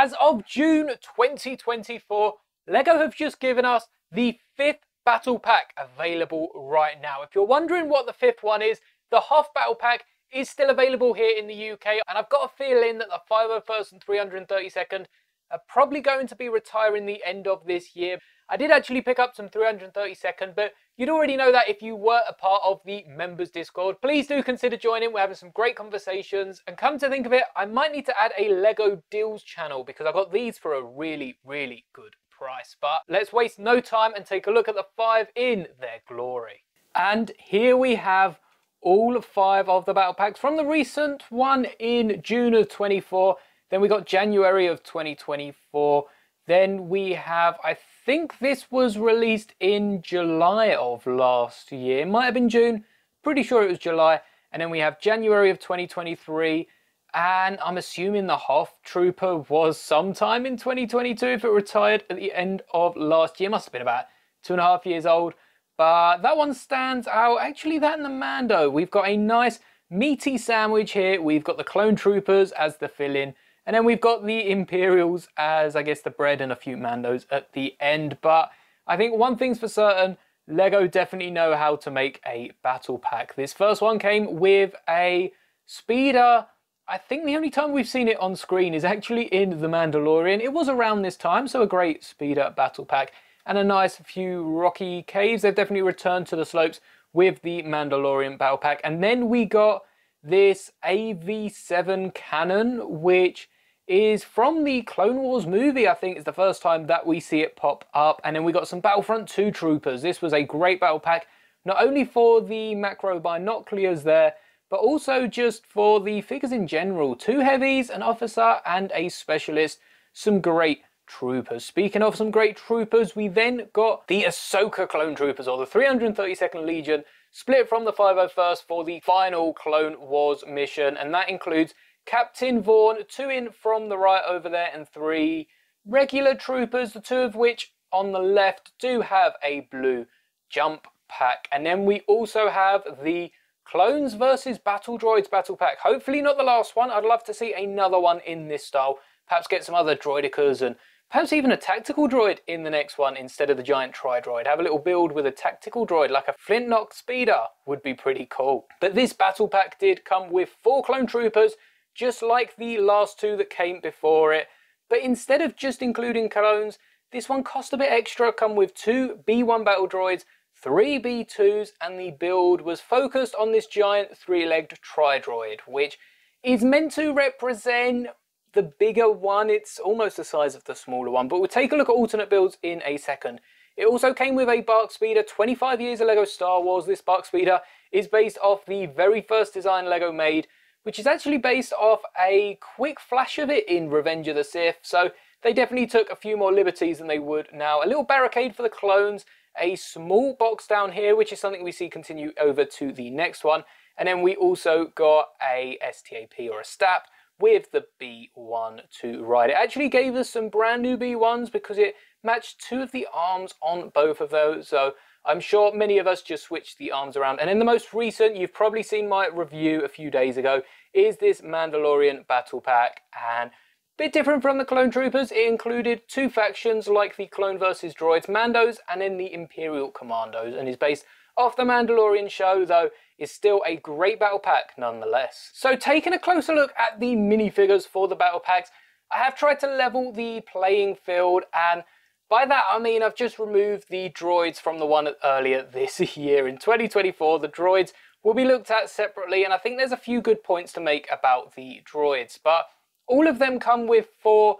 as of June 2024, LEGO have just given us the fifth battle pack available right now. If you're wondering what the fifth one is, the Hoth battle pack is still available here in the UK, and I've got a feeling that the 501st and 332nd are probably going to be retiring the end of this year. I did actually pick up some 332nd, but you'd already know that if you were a part of the members Discord. Please do consider joining. We're having some great conversations. And come to think of it, I might need to add a LEGO deals channel because I got these for a really, really good price. But let's waste no time and take a look at the five in their glory. And here we have all five of the battle packs from the recent one in June of 24. Then we got January of 2024. Then we have, I think this was released in July of last year. Might have been June. Pretty sure it was July. And then we have January of 2023. And I'm assuming the Hoth Trooper was sometime in 2022 if it retired at the end of last year. Must have been about two and a half years old. But that one stands out. Actually, that and the Mando. We've got a nice meaty sandwich here. We've got the Clone Troopers as the fill-in. And then we've got the Imperials as, I guess, the bread and a few Mandos at the end. But I think one thing's for certain, LEGO definitely know how to make a battle pack. This first one came with a speeder. I think the only time we've seen it on screen is actually in The Mandalorian. It was around this time, so a great speeder battle pack and a nice few rocky caves. They've definitely returned to the slopes with the Mandalorian Battle Pack. And then we got this AV7 cannon, which is from the Clone Wars movie, I think it's the first time that we see it pop up. And then we got some Battlefront 2 troopers. This was a great battle pack, not only for the macro binoculars there, but also just for the figures in general. Two heavies, an officer, and a specialist. Some great troopers. Speaking of some great troopers, we then got the Ahsoka clone troopers, or the 332nd Legion, split from the 501st for the final Clone Wars mission, and that includes Captain Vaughn, two in from the right over there, and three regular troopers, the two of which on the left do have a blue jump pack. And then we also have the Clones versus Battle Droids battle pack. Hopefully not the last one. I'd love to see another one in this style. Perhaps get some other droidekas and Perhaps even a tactical droid in the next one instead of the giant tri-droid. Have a little build with a tactical droid like a Flitknot Speeder would be pretty cool. But this battle pack did come with four clone troopers, just like the last two that came before it. But instead of just including clones, this one cost a bit extra, come with two B1 battle droids, three B2s, and the build was focused on this giant three-legged tri-droid, which is meant to represent the bigger one, it's almost the size of the smaller one, but we'll take a look at alternate builds in a second. It also came with a BARC Speeder, 25 years of LEGO Star Wars. This BARC Speeder is based off the very first design LEGO made, which is actually based off a quick flash of it in Revenge of the Sith, so they definitely took a few more liberties than they would now. A little barricade for the clones, a small box down here, which is something we see continue over to the next one, and then we also got a STAP or a STAP, with the B1 to ride. It actually gave us some brand new B1s because it matched two of the arms on both of those. So I'm sure many of us just switched the arms around. And in the most recent, you've probably seen my review a few days ago, is this Mandalorian Battle Pack. And a bit different from the Clone Troopers, it included two factions like the Clone versus Droids Mandos and then the Imperial Commandos and is based off the Mandalorian show, though is still a great battle pack nonetheless. So taking a closer look at the minifigures for the battle packs, I have tried to level the playing field and by that I mean I've just removed the droids from the one earlier this year. In 2024 the droids will be looked at separately and I think there's a few good points to make about the droids but all of them come with four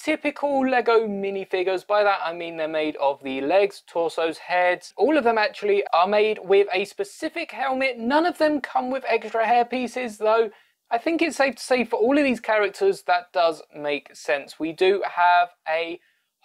typical Lego minifigures. By that I mean they're made of the legs, torsos, heads. All of them actually are made with a specific helmet. None of them come with extra hair pieces though. I think it's safe to say for all of these characters that does make sense. We do have a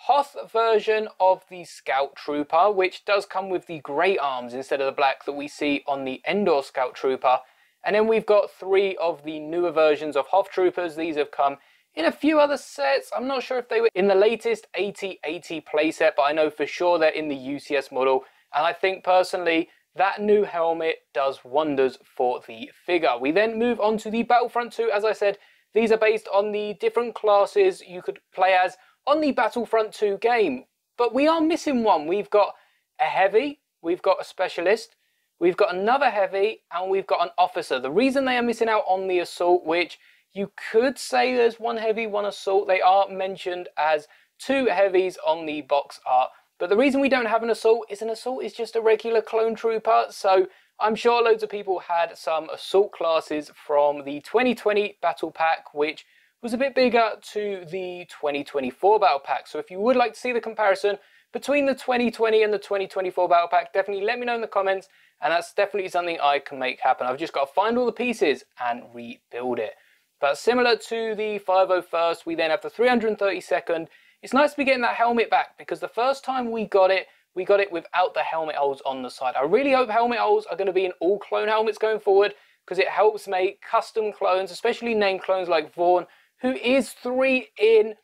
Hoth version of the Scout Trooper, which does come with the grey arms instead of the black that we see on the Endor Scout Trooper. And then we've got three of the newer versions of Hoth Troopers. These have come in a few other sets. I'm not sure if they were in the latest AT-AT playset, but I know for sure they're in the UCS model. And I think personally, that new helmet does wonders for the figure. We then move on to the Battlefront 2. As I said, These are based on the different classes you could play as on the Battlefront 2 game. But we are missing one. We've got a heavy, we've got a specialist, we've got another heavy, and we've got an officer. The reason they are missing out on the assault, which you could say there's one heavy, one assault, they are mentioned as two heavies on the box art. But the reason we don't have an assault is an assault is just a regular clone trooper. So I'm sure loads of people had some assault classes from the 2020 battle pack, which was a bit bigger to the 2024 battle pack. So if you would like to see the comparison between the 2020 and the 2024 battle pack, definitely let me know in the comments. And that's definitely something I can make happen. I've just got to find all the pieces and rebuild it. But similar to the 501st, we then have the 332nd it's nice to be getting that helmet back because the first time we got it, we got it without the helmet holes on the side. I really hope helmet holes are going to be in all clone helmets going forward because it helps make custom clones, especially name clones like Vaughn, who is three in.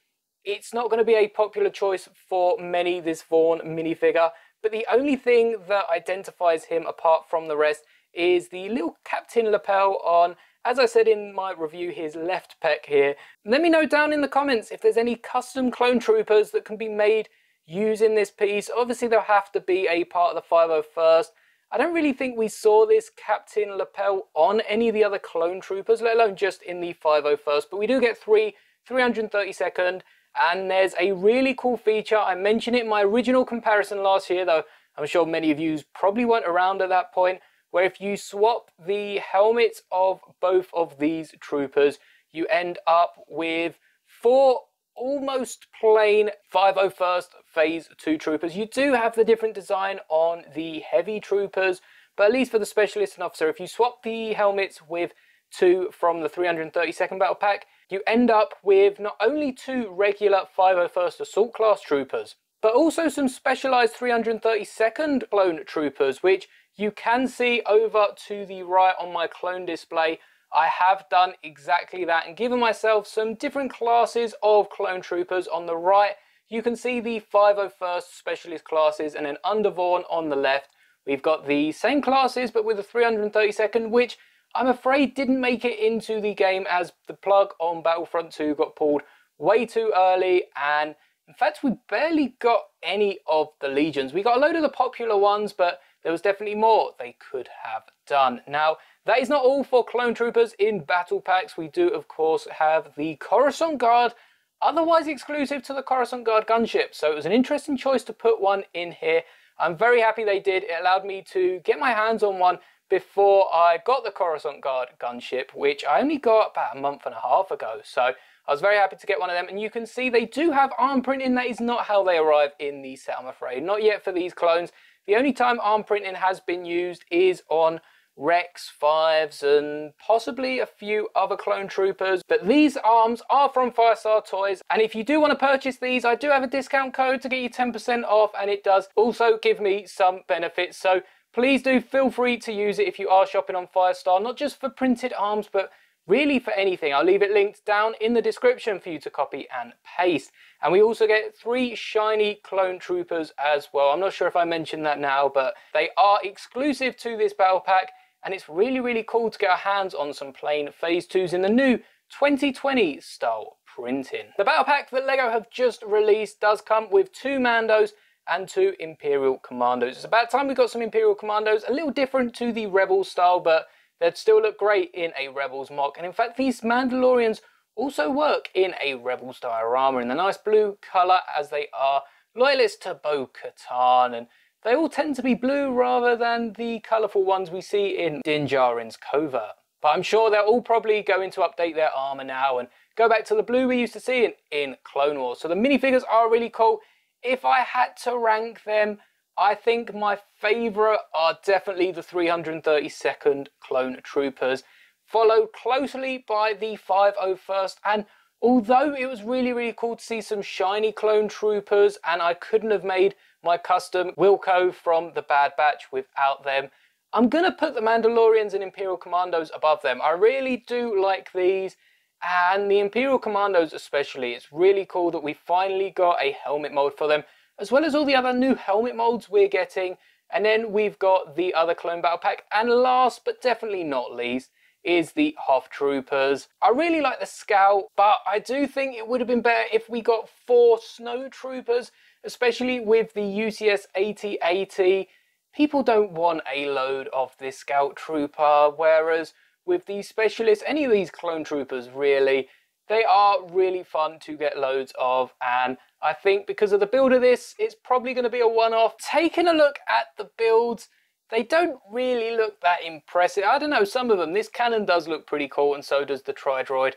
It's not going to be a popular choice for many, this Vaughn minifigure, but the only thing that identifies him apart from the rest is the little captain lapel on as I said in my review, his left pec here. Let me know down in the comments if there's any custom clone troopers that can be made using this piece. Obviously, they'll have to be a part of the 501st. I don't really think we saw this Captain lapel on any of the other clone troopers, let alone just in the 501st. But we do get three 332nd, and there's a really cool feature. I mentioned it in my original comparison last year, though I'm sure many of you probably weren't around at that point where if you swap the helmets of both of these troopers, you end up with four almost plain 501st Phase 2 troopers. You do have the different design on the heavy troopers, but at least for the specialist and officer, if you swap the helmets with two from the 332nd Battle Pack, you end up with not only two regular 501st Assault Class troopers, but also some specialized 332nd clone troopers, which you can see over to the right on my clone display, I have done exactly that and given myself some different classes of clone troopers on the right. You can see the 501st specialist classes and then under Vaughn on the left. We've got the same classes but with a 332nd, which I'm afraid didn't make it into the game as the plug on Battlefront 2 got pulled way too early and in fact we barely got any of the legions. We got a load of the popular ones but there was definitely more they could have done. Now, that is not all for clone troopers in battle packs. We do, of course, have the Coruscant Guard, otherwise exclusive to the Coruscant Guard gunship. So it was an interesting choice to put one in here. I'm very happy they did. It allowed me to get my hands on one before I got the Coruscant Guard gunship, which I only got about a month and a half ago. So I was very happy to get one of them. And you can see they do have arm printing. That is not how they arrive in the set, I'm afraid. Not yet for these clones. The only time arm printing has been used is on Rex 5s and possibly a few other clone troopers. But these arms are from Firestar Toys. And if you do want to purchase these, I do have a discount code to get you 10% off. And it does also give me some benefits. So please do feel free to use it if you are shopping on Firestar, not just for printed arms, but really for anything. I'll leave it linked down in the description for you to copy and paste. And we also get three shiny clone troopers as well. I'm not sure if I mentioned that now, but they are exclusive to this battle pack. And it's really, really cool to get our hands on some plain phase twos in the new 2020 style printing. The battle pack that LEGO have just released does come with two Mandos and two Imperial Commandos. It's about time we got some Imperial Commandos, a little different to the Rebel style, but They'd still look great in a Rebels MOC, And in fact, these Mandalorians also work in a Rebels diorama in the nice blue colour as they are loyalist to Bo-Katan. And they all tend to be blue rather than the colourful ones we see in Din Djarin's covert. But I'm sure they're all probably going to update their armour now and go back to the blue we used to see in, in Clone Wars. So the minifigures are really cool. If I had to rank them, I think my favourite are definitely the 332nd Clone Troopers, followed closely by the 501st. And although it was really, really cool to see some shiny Clone Troopers, and I couldn't have made my custom Wilco from the Bad Batch without them, I'm going to put the Mandalorians and Imperial Commandos above them. I really do like these. And the Imperial Commandos especially, it's really cool that we finally got a helmet mold for them as well as all the other new helmet molds we're getting. And then we've got the other Clone Battle Pack. And last but definitely not least, is the Hoth Troopers. I really like the Scout, but I do think it would have been better if we got four Snow Troopers, especially with the UCS AT-AT. People don't want a load of this Scout Trooper, whereas with these specialists, any of these clone troopers really, they are really fun to get loads of and I think because of the build of this, it's probably going to be a one-off. Taking a look at the builds, they don't really look that impressive. I don't know, some of them. This cannon does look pretty cool and so does the Tridroid.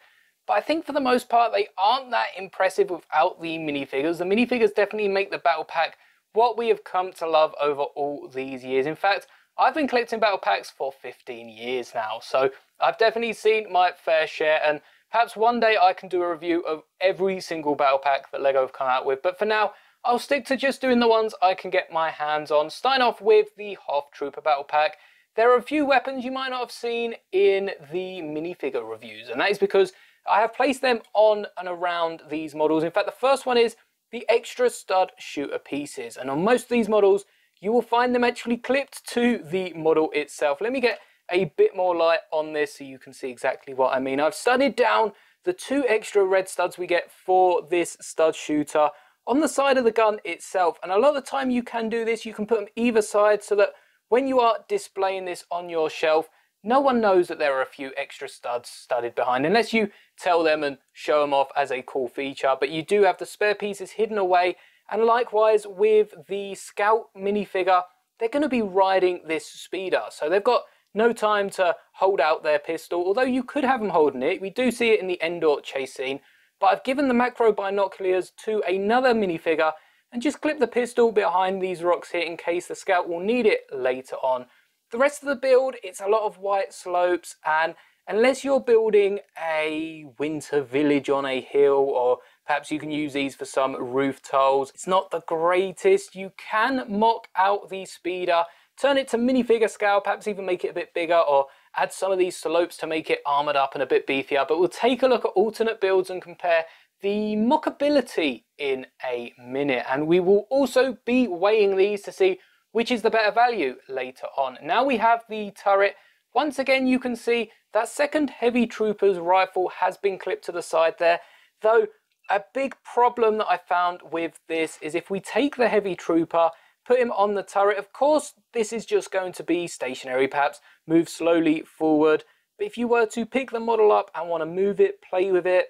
But I think for the most part, they aren't that impressive without the minifigures. The minifigures definitely make the battle pack what we have come to love over all these years. In fact, I've been collecting battle packs for 15 years now, so I've definitely seen my fair share and perhaps one day I can do a review of every single battle pack that LEGO have come out with, but for now, I'll stick to just doing the ones I can get my hands on. Starting off with the Hoth Trooper Battle Pack. There are a few weapons you might not have seen in the minifigure reviews, and that is because I have placed them on and around these models. In fact, the first one is the extra stud shooter pieces, and on most of these models, you will find them actually clipped to the model itself. Let me get a bit more light on this so you can see exactly what I mean. I've studied down the two extra red studs we get for this stud shooter on the side of the gun itself. And a lot of the time you can do this, you can put them either side so that when you are displaying this on your shelf, no one knows that there are a few extra studs studded behind, unless you tell them and show them off as a cool feature. But you do have the spare pieces hidden away. And likewise with the Scout minifigure, they're going to be riding this speeder. So they've got no time to hold out their pistol, although you could have them holding it. We do see it in the Endor chase scene, but I've given the macro binoculars to another minifigure and just clip the pistol behind these rocks here in case the scout will need it later on. The rest of the build, it's a lot of white slopes and unless you're building a winter village on a hill or perhaps you can use these for some roof tiles, it's not the greatest. You can mock out the speeder, turn it to minifigure scale, perhaps even make it a bit bigger or add some of these slopes to make it armored up and a bit beefier, but we'll take a look at alternate builds and compare the MOC-ability in a minute. And we will also be weighing these to see which is the better value later on. Now we have the turret. Once again, you can see that second heavy trooper's rifle has been clipped to the side there, though a big problem that I found with this is if we take the heavy trooper put him on the turret. Of course, this is just going to be stationary, perhaps move slowly forward. But if you were to pick the model up and want to move it, play with it,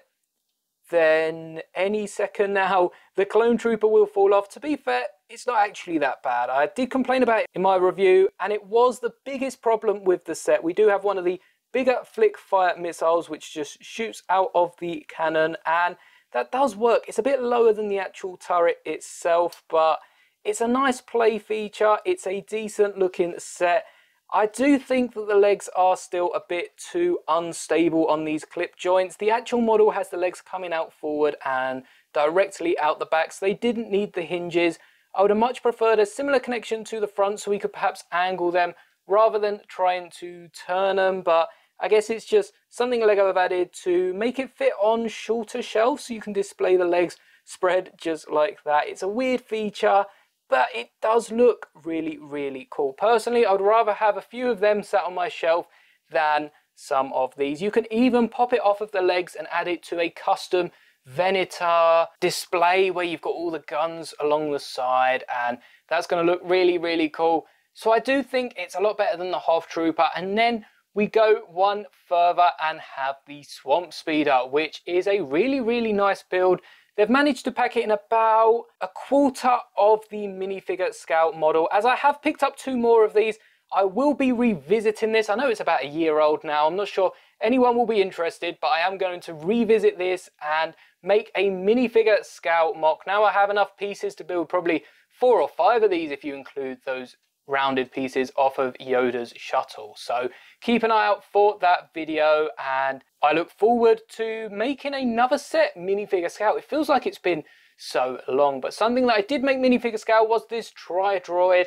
then any second now, the clone trooper will fall off. To be fair, it's not actually that bad. I did complain about it in my review, and it was the biggest problem with the set. We do have one of the bigger flick fire missiles, which just shoots out of the cannon, and that does work. It's a bit lower than the actual turret itself, but it's a nice play feature. It's a decent looking set. I do think that the legs are still a bit too unstable on these clip joints. The actual model has the legs coming out forward and directly out the back, so they didn't need the hinges. I would have much preferred a similar connection to the front so we could perhaps angle them rather than trying to turn them, but I guess it's just something Lego have added to make it fit on shorter shelves so you can display the legs spread just like that. It's a weird feature but it does look really, really cool. Personally, I would rather have a few of them sat on my shelf than some of these. You can even pop it off of the legs and add it to a custom Venator display where you've got all the guns along the side and that's going to look really, really cool. So I do think it's a lot better than the Hoth Trooper. And then we go one further and have the Swamp Speeder, which is a really, really nice build They've managed to pack it in about a quarter of the minifigure Scout model. As I have picked up two more of these, I will be revisiting this. I know it's about a year old now. I'm not sure anyone will be interested, but I am going to revisit this and make a minifigure Scout MOC. Now I have enough pieces to build probably four or five of these if you include those rounded pieces off of Yoda's shuttle. So keep an eye out for that video and I look forward to making another set minifigure scout. It feels like it's been so long, but something that I did make minifigure scout was this Tridroid.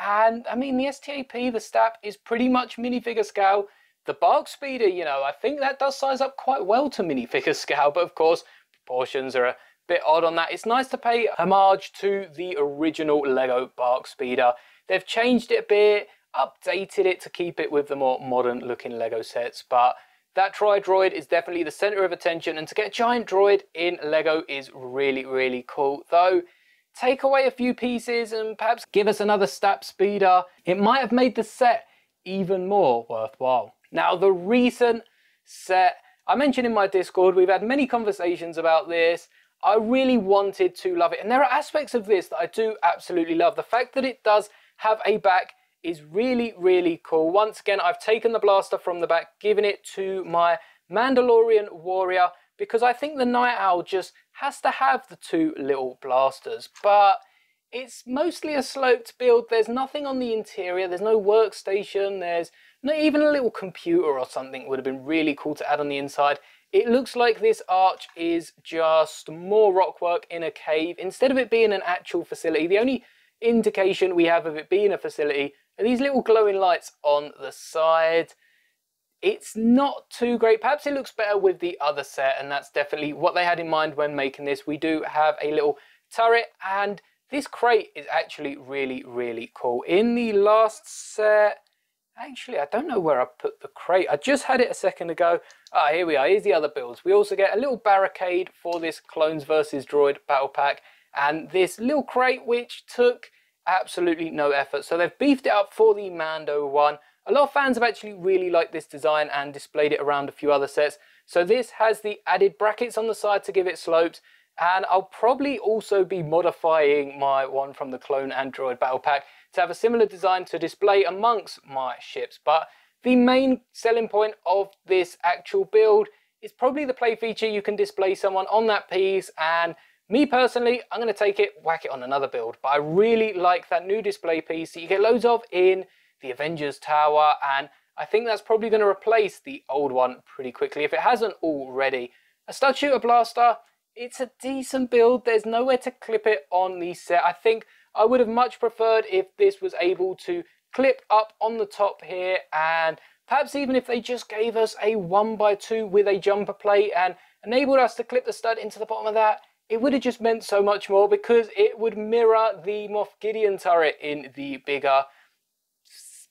And I mean, the STAP, the STAP is pretty much minifigure scout. The BARC Speeder, you know, I think that does size up quite well to minifigure scout, but of course, proportions are a bit odd on that. It's nice to pay homage to the original Lego BARC Speeder. They've changed it a bit. updated it to keep it with the more modern looking Lego sets, but that Tri-Droid is definitely the center of attention and to get a giant droid in Lego is really, really cool. Though, take away a few pieces and perhaps give us another STAP speeder, it might have made the set even more worthwhile. Now, the recent set, I mentioned in my Discord, we've had many conversations about this. I really wanted to love it. And there are aspects of this that I do absolutely love. The fact that it does have a back is really, really cool. Once again, I've taken the blaster from the back, given it to my Mandalorian warrior, because I think the Night Owl just has to have the two little blasters. But it's mostly a sloped build. There's nothing on the interior. There's no workstation. There's not even a little computer or something would have been really cool to add on the inside. It looks like this arch is just more rockwork in a cave. Instead of it being an actual facility, the only indication we have of it being a facility And these little glowing lights on the side. It's not too great. Perhaps it looks better with the other set, and that's definitely what they had in mind when making this. We do have a little turret, and this crate is actually really, really cool. In the last set, actually, I don't know where I put the crate. I just had it a second ago. Ah, here we are. Here's the other builds. We also get a little barricade for this Clones versus Droid battle pack, and this little crate which took absolutely no effort. So they've beefed it up for the Mando one. A lot of fans have actually really liked this design and displayed it around a few other sets. So this has the added brackets on the side to give it slopes. And I'll probably also be modifying my one from the Clone Android Battle Pack to have a similar design to display amongst my ships. But the main selling point of this actual build is probably the play feature. You can display someone on that piece and me personally, I'm going to take it, whack it on another build, but I really like that new display piece that you get loads of in the Avengers Tower, and I think that's probably going to replace the old one pretty quickly if it hasn't already. A stud shooter blaster, it's a decent build. There's nowhere to clip it on the set. I think I would have much preferred if this was able to clip up on the top here and perhaps even if they just gave us a 1x2 with a jumper plate and enabled us to clip the stud into the bottom of that it would have just meant so much more because it would mirror the Moff Gideon turret in the bigger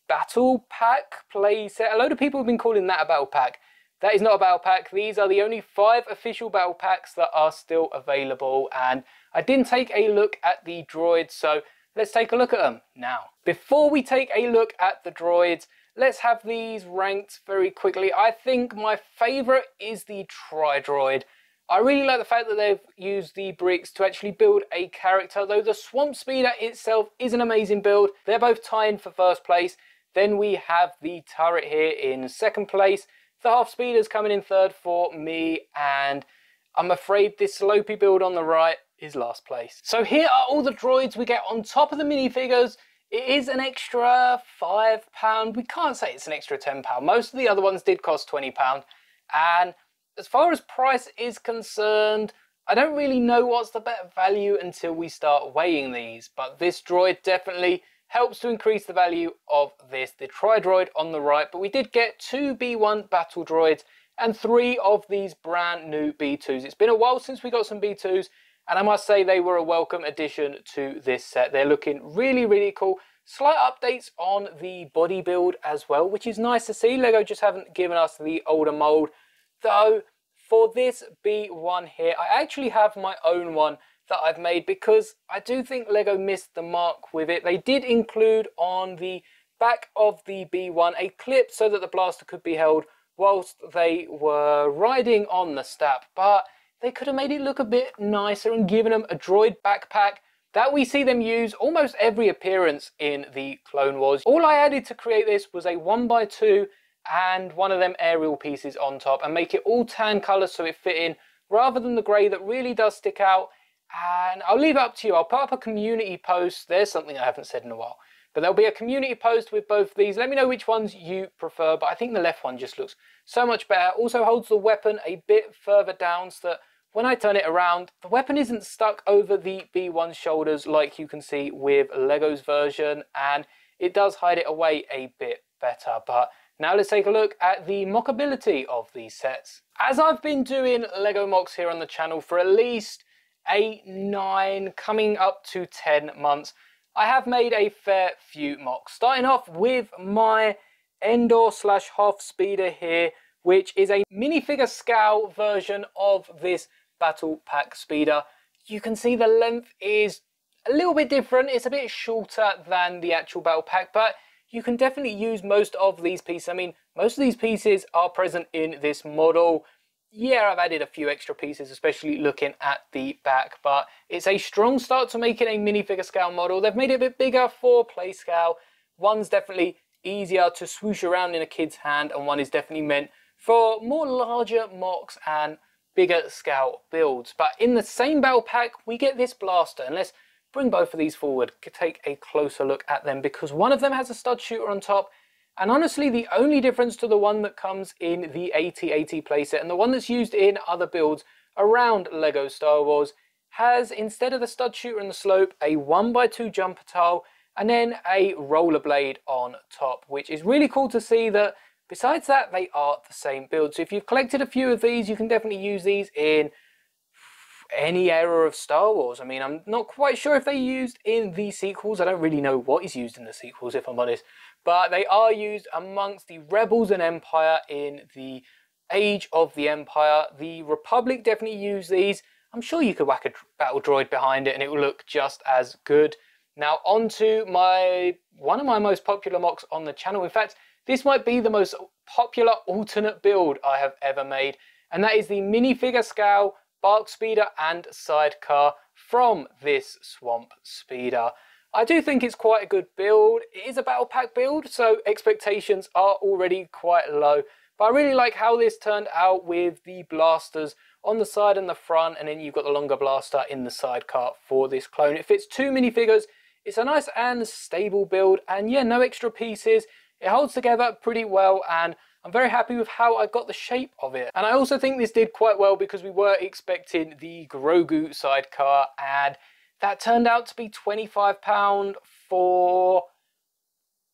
battle pack playset. A load of people have been calling that a battle pack. That is not a battle pack. These are the only five official battle packs that are still available. And I didn't take a look at the droids, so let's take a look at them now. Before we take a look at the droids, let's have these ranked very quickly. I think my favorite is the Tri-Droid. I really like the fact that they've used the bricks to actually build a character, though the Swamp Speeder itself is an amazing build. They're both tying for first place. Then we have the turret here in second place. The half speeder's coming in third for me, and I'm afraid this slopey build on the right is last place. So here are all the droids we get on top of the minifigures. It is an extra £5. We can't say it's an extra £10. Most of the other ones did cost £20. And as far as price is concerned, I don't really know what's the better value until we start weighing these, but this droid definitely helps to increase the value of this, the Tri-Droid on the right, but we did get two B1 battle droids and three of these brand new B2s. It's been a while since we got some B2s, and I must say they were a welcome addition to this set. They're looking really, really cool. Slight updates on the body build as well, which is nice to see. LEGO just haven't given us the older mold Though for this B1 here, I actually have my own one that I've made because I do think LEGO missed the mark with it. They did include on the back of the B1 a clip so that the blaster could be held whilst they were riding on the step, but they could have made it look a bit nicer and given them a droid backpack that we see them use almost every appearance in the Clone Wars. All I added to create this was a 1x2 and one of them aerial pieces on top and make it all tan colours so it fit in rather than the grey that really does stick out. And I'll leave it up to you. I'll put up a community post. There's something I haven't said in a while. But there'll be a community post with both these. Let me know which ones you prefer, but I think the left one just looks so much better. Also holds the weapon a bit further down so that when I turn it around, the weapon isn't stuck over the B1 shoulders like you can see with Lego's version, and it does hide it away a bit better. But now let's take a look at the MOC-ability of these sets. As I've been doing LEGO MOCs here on the channel for at least eight, nine, coming up to 10 months, I have made a fair few MOCs. Starting off with my Endor slash Hoth Speeder here, which is a minifigure scale version of this Battle Pack Speeder. You can see the length is a little bit different. It's a bit shorter than the actual Battle Pack, but you can definitely use most of these pieces. I mean, most of these pieces are present in this model. Yeah, I've added a few extra pieces, especially looking at the back, but it's a strong start to making a minifigure scale model. They've made it a bit bigger for play scale. One's definitely easier to swoosh around in a kid's hand, and one is definitely meant for more larger MOCs and bigger scale builds. But in the same battle pack, we get this blaster, and let's bring both of these forward, take a closer look at them, because one of them has a stud shooter on top, and honestly, the only difference to the one that comes in the AT-AT playset and the one that's used in other builds around LEGO Star Wars has, instead of the stud shooter and the slope, a 1x2 jumper tile and then a rollerblade on top, which is really cool to see that besides that, they are the same build. So if you've collected a few of these, you can definitely use these in any era of Star Wars. I mean, I'm not quite sure if they used in the sequels. I don't really know what is used in the sequels, if I'm honest but they are used amongst the rebels and empire in the age of the empire. The Republic definitely use these. I'm sure you could whack a battle droid behind it and it will look just as good. Now onto my one of my most popular MOCs on the channel. In fact, this might be the most popular alternate build I have ever made, and that is the minifigure scale BARC Speeder and Sidecar from this Swamp Speeder. I do think it's quite a good build. It is a battle pack build, so expectations are already quite low. But I really like how this turned out with the blasters on the side and the front, and then you've got the longer blaster in the sidecar for this clone. It fits two minifigures. It's a nice and stable build, and yeah, no extra pieces. It holds together pretty well, and I'm very happy with how I got the shape of it. And I also think this did quite well because we were expecting the Grogu sidecar, and that turned out to be £25 for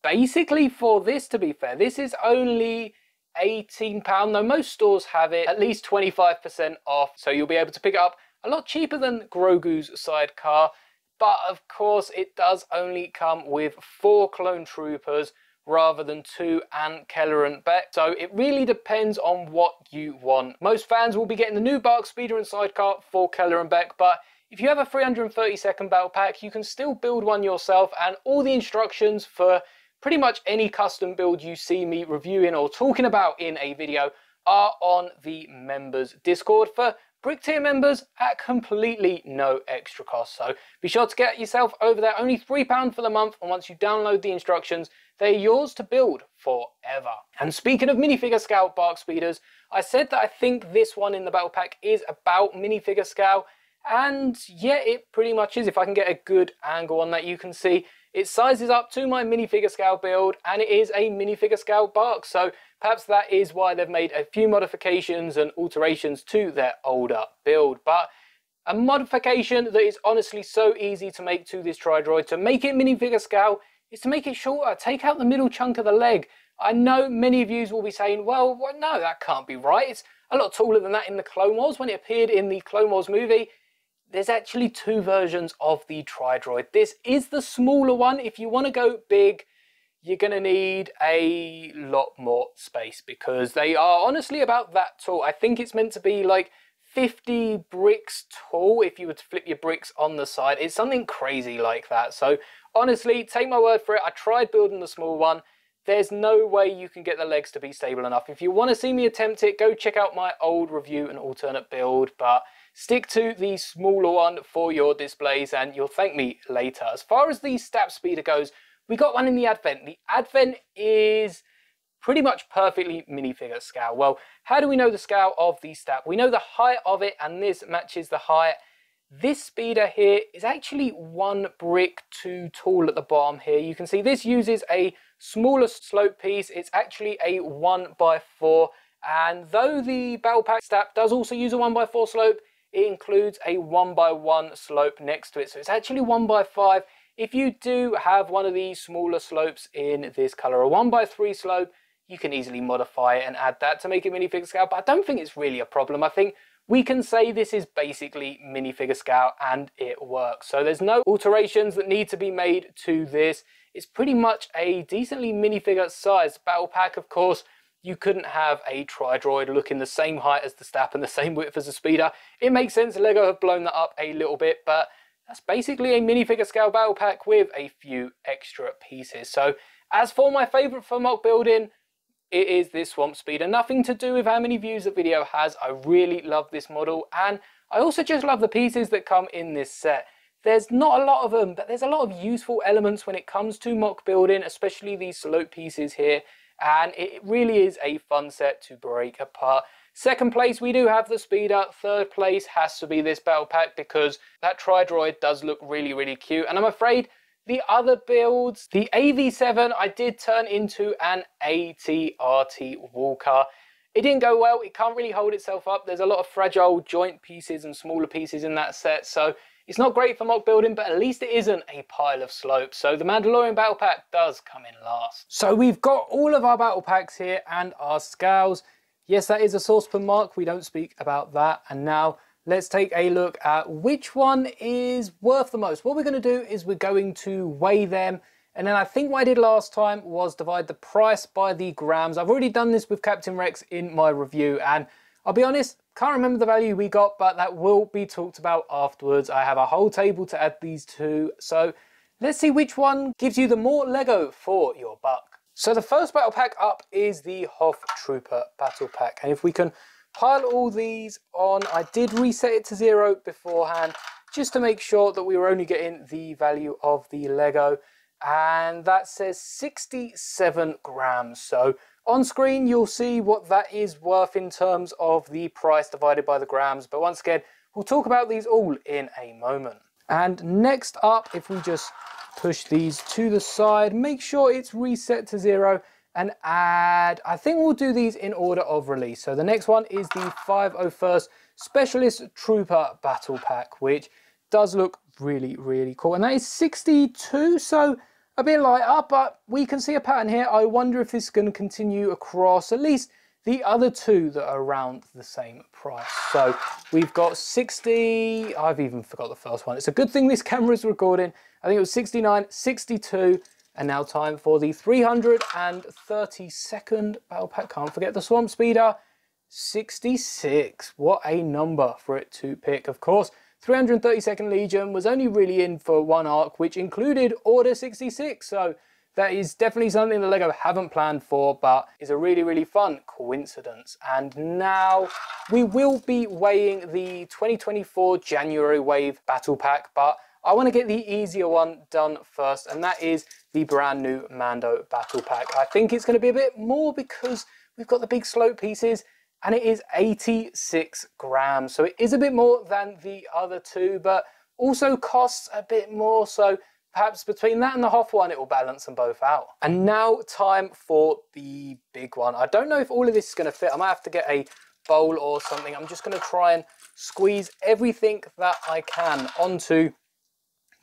basically for this to be fair. This is only £18, though most stores have it at least 25% off, so you'll be able to pick it up a lot cheaper than Grogu's sidecar. But of course, it does only come with four clone troopers rather than two and Keller and Beck. So it really depends on what you want. Most fans will be getting the new BARC Speeder and sidecar for Keller and Beck, but if you have a 330 second battle pack, you can still build one yourself and all the instructions for pretty much any custom build you see me reviewing or talking about in a video are on the members Discord for brick tier members at completely no extra cost. So be sure to get yourself over there, only £3 for the month, and once you download the instructions, they're yours to build forever. And speaking of minifigure scale BARC speeders, I said that I think this one in the battle pack is about minifigure scale, and yeah, it pretty much is. If I can get a good angle on that, you can see it sizes up to my minifigure scale build and it is a minifigure scale BARC. So perhaps that is why they've made a few modifications and alterations to their older build. But a modification that is honestly so easy to make to this Tridroid, to make it minifigure scale, is to make it shorter. Take out the middle chunk of the leg. I know many of you will be saying, well, well, no, that can't be right. It's a lot taller than that in the Clone Wars. When it appeared in the Clone Wars movie, there's actually two versions of the Tridroid. This is the smaller one. If you want to go big, you're going to need a lot more space because they are honestly about that tall. I think it's meant to be like 50 bricks tall if you were to flip your bricks on the side. It's something crazy like that. So honestly, take my word for it. I tried building the small one. There's no way you can get the legs to be stable enough. If you want to see me attempt it, go check out my old review and alternate build. But Stick to the smaller one for your displays and you'll thank me later. As far as the step speeder goes, we got one in the Advent. The Advent is pretty much perfectly minifigure scale. Well, how do we know the scale of the STAP? We know the height of it and this matches the height. This speeder here is actually one brick too tall at the bottom here. You can see this uses a smaller slope piece. It's actually a one by four. And though the Battle Pack STAP does also use a one by four slope, it includes a one by one slope next to it. So it's actually one by five. If you do have one of these smaller slopes in this color, a one by three slope, you can easily modify it and add that to make it minifigure scale. But I don't think it's really a problem. I think we can say this is basically minifigure scale and it works. So there's no alterations that need to be made to this. It's pretty much a decently minifigure sized battle pack. Of course, you couldn't have a Tri-Droid looking the same height as the Stap and the same width as the Speeder. It makes sense, LEGO have blown that up a little bit, but that's basically a minifigure scale battle pack with a few extra pieces. So as for my favourite for MOC building, it is this Swamp Speeder. Nothing to do with how many views the video has. I really love this model and I also just love the pieces that come in this set. There's not a lot of them, but there's a lot of useful elements when it comes to MOC building, especially these slope pieces here. And it really is a fun set to break apart. Second place, we do have the Speeder. Third place has to be this Battle Pack because that Tri-Droid does look really, really cute. And I'm afraid the other builds, the AV7, I did turn into an AT-RT Walker. It didn't go well, it can't really hold itself up. There's a lot of fragile joint pieces and smaller pieces in that set, so it's not great for MOC building, but at least it isn't a pile of slopes. So the Mandalorian Battle Pack does come in last. So we've got all of our Battle Packs here and our scales. Yes, that is a saucepan mark. We don't speak about that. And now let's take a look at which one is worth the most. What we're going to do is we're going to weigh them and then I think what I did last time was divide the price by the grams. I've already done this with Captain Rex in my review and I'll be honest, can't remember the value we got, but that will be talked about afterwards. I have a whole table to add these to. So let's see which one gives you the more Lego for your buck. So the first battle pack up is the Hoth Trooper battle pack. And if we can pile all these on. I did reset it to zero beforehand just to make sure that we were only getting the value of the Lego. And that says 67 grams. So on screen, you'll see what that is worth in terms of the price divided by the grams. But once again, we'll talk about these all in a moment. And next up, if we just push these to the side, make sure it's reset to zero and add, I think we'll do these in order of release. So the next one is the 501st Specialist Trooper Battle Pack, which does look really, really cool. And that is 62, so a bit lighter, but we can see a pattern here. I wonder if this is going to continue across at least the other two that are around the same price. So we've got 60, I've even forgot the first one. It's a good thing this camera is recording. I think it was 69, 62, and now time for the 332nd Battle Pack. Can't forget the Swamp Speeder. 66. What a number for it to pick. Of course, 332nd Legion was only really in for one arc, which included Order 66. So that is definitely something the LEGO haven't planned for, but is a really, really fun coincidence. And now we will be weighing the 2024 January Wave Battle Pack, but I want to get the easier one done first, and that is the brand new Mando Battle Pack. I think it's going to be a bit more because we've got the big slope pieces, and it is 86 grams. So it is a bit more than the other two, but also costs a bit more. So perhaps between that and the Hoth one, it will balance them both out. And now time for the big one. I don't know if all of this is going to fit. I might have to get a bowl or something. I'm just going to try and squeeze everything that I can onto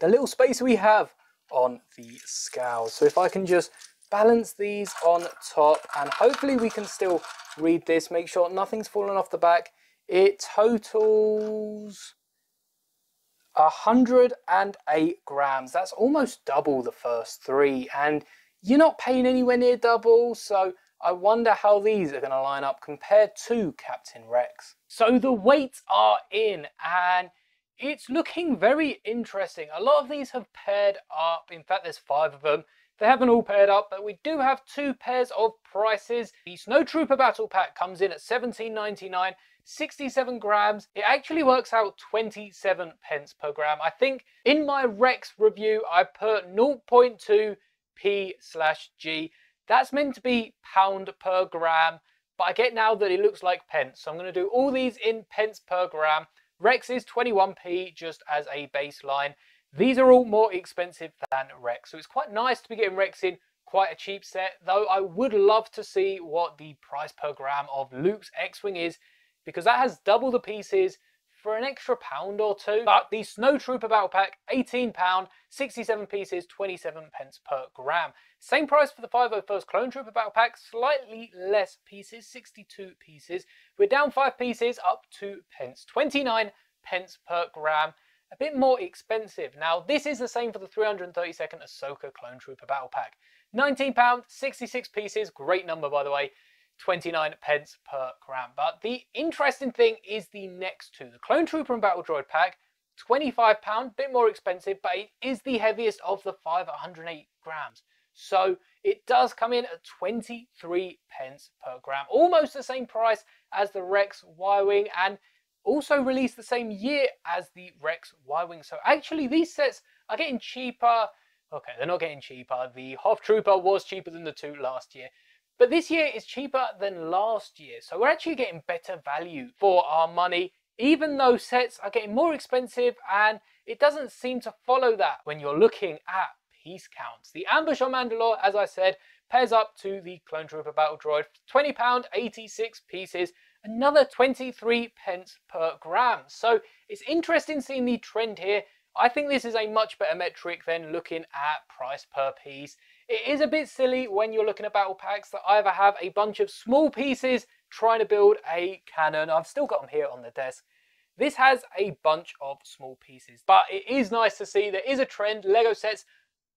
the little space we have on the scales. So if I can just balance these on top and hopefully we can still read this, make sure nothing's fallen off the back. It totals 108 grams. That's almost double the first three and you're not paying anywhere near double. So I wonder how these are going to line up compared to Captain Rex. So the weights are in and it's looking very interesting. A lot of these have paired up. In fact, there's five of them. They haven't all paired up, but we do have two pairs of prices. The Snow Trooper Battle Pack comes in at 17.99, 67 grams. It actually works out 27 pence per gram. I think in my Rex review, I put 0.2 P slash G. That's meant to be pound per gram, but I get now that it looks like pence. So I'm going to do all these in pence per gram. Rex is 21p just as a baseline. These are all more expensive than Rex, so it's quite nice to be getting Rex in quite a cheap set, though I would love to see what the price per gram of Luke's X-Wing is, because that has double the pieces, for an extra pound or two. But the Snow Trooper Battle Pack, £18, 67 pieces, 27 pence per gram. Same price for the 501st Clone Trooper Battle Pack, slightly less pieces, 62 pieces. We're down 5 pieces, up 2 pence, 29 pence per gram a bit more expensive. Now, this is the same for the 332nd Ahsoka Clone Trooper Battle Pack. £19, 66 pieces, great number by the way, 29 pence per gram. But the interesting thing is the next two. The Clone Trooper and Battle Droid pack, £25, bit more expensive, but it is the heaviest of the five 108 grams. So it does come in at 23 pence per gram, almost the same price as the Rex Y-Wing and also released the same year as the Rex Y-Wing. So actually these sets are getting cheaper. Okay, they're not getting cheaper. The Hoth Trooper was cheaper than the two last year. But this year is cheaper than last year. So we're actually getting better value for our money, even though sets are getting more expensive and it doesn't seem to follow that when you're looking at piece counts. The Ambush on Mandalore, as I said, pairs up to the Clone Trooper Battle Droid. £20, 86 pieces, another 23 pence per gram. So it's interesting seeing the trend here. I think this is a much better metric than looking at price per piece. It is a bit silly when you're looking at battle packs that either have a bunch of small pieces trying to build a cannon. I've still got them here on the desk. This has a bunch of small pieces, but it is nice to see there is a trend. Lego sets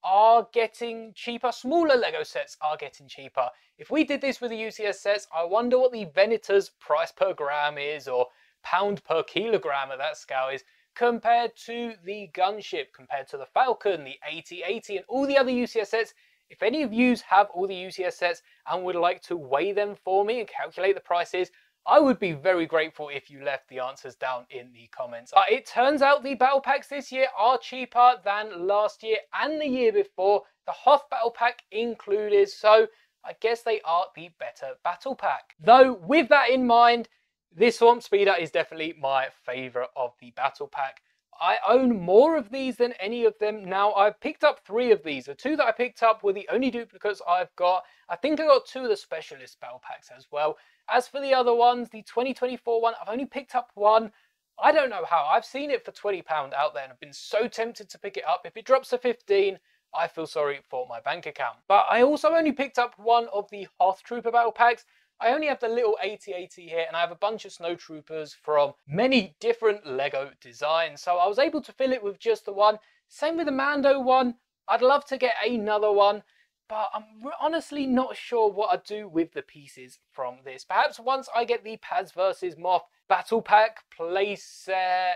are getting cheaper. Smaller Lego sets are getting cheaper. If we did this with the UCS sets, I wonder what the Venator's price per gram is or pound per kilogram at that scale is compared to the gunship, compared to the Falcon, the AT-AT and all the other UCS sets. If any of you have all the UCS sets and would like to weigh them for me and calculate the prices, I would be very grateful if you left the answers down in the comments. But it turns out the battle packs this year are cheaper than last year and the year before, the Hoth battle pack included, so I guess they are the better battle pack. Though with that in mind, this Swamp Speeder is definitely my favourite of the battle pack. I own more of these than any of them now. I've picked up three of these. The two that I picked up were the only duplicates I've got. I think I got two of the specialist battle packs as well. As for the other ones, the 2024 one, I've only picked up one. I don't know how. I've seen it for £20 out there and I've been so tempted to pick it up. If it drops to 15, I feel sorry for my bank account. But I also only picked up one of the Hoth Trooper battle packs I only have the little AT-AT here and I have a bunch of snow troopers from many different Lego designs. So I was able to fill it with just the one. Same with the Mando one. I'd love to get another one, but I'm honestly not sure what I'd do with the pieces from this. Perhaps once I get the Paz versus Moff battle pack playset.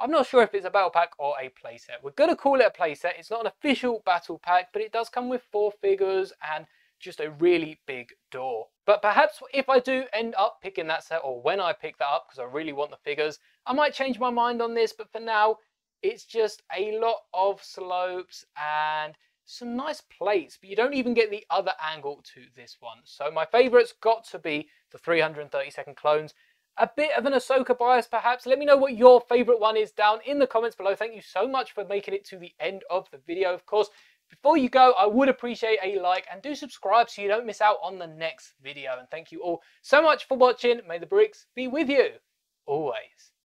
I'm not sure if it's a battle pack or a playset. We're going to call it a playset. It's not an official battle pack, but it does come with four figures and just a really big door. But perhaps if I do end up picking that set or when I pick that up because I really want the figures, I might change my mind on this. But for now, it's just a lot of slopes and some nice plates, but you don't even get the other angle to this one. So my favorite's got to be the 332nd clones. A bit of an Ahsoka bias perhaps. Let me know what your favourite one is down in the comments below. Thank you so much for making it to the end of the video. Of course, before you go, I would appreciate a like and do subscribe so you don't miss out on the next video. And thank you all so much for watching. May the bricks be with you always.